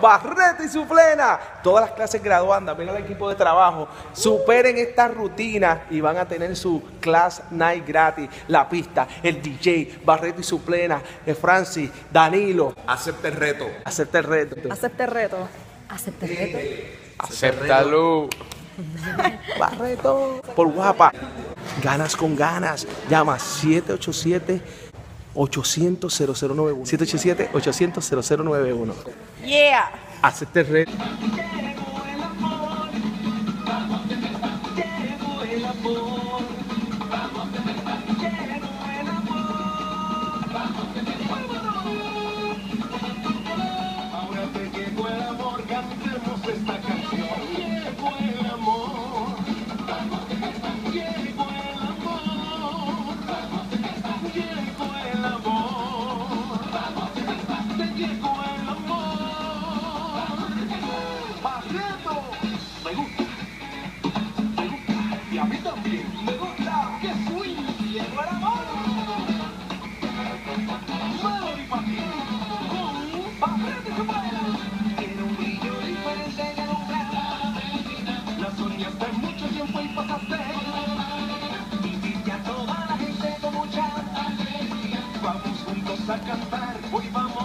Barreto y su plena. Todas las clases graduandas, ven al equipo de trabajo, superen esta rutina y van a tener su class night gratis. La pista, el DJ, Barreto y su plena, eh, Francis, Danilo. Acepta el reto. Acepta el reto. Acepte el reto. Acepte el reto. Acéptalo. Barreto. Por guapa. Ganas con ganas. Llama 787 800 0091. 787 800 0091. Yeah. Acepta el reto. Ahora te llegó el amor, cantemos esta canción. A mí también. Me gusta. Que swing. Llegó el amor. Melody pa' ti. Con Barreto y su baila. Tiene un brillo diferente que nunca. La soñaste mucho tiempo y pasaste. Y viste a toda la gente con mucha. Vamos juntos a cantar. Hoy vamos.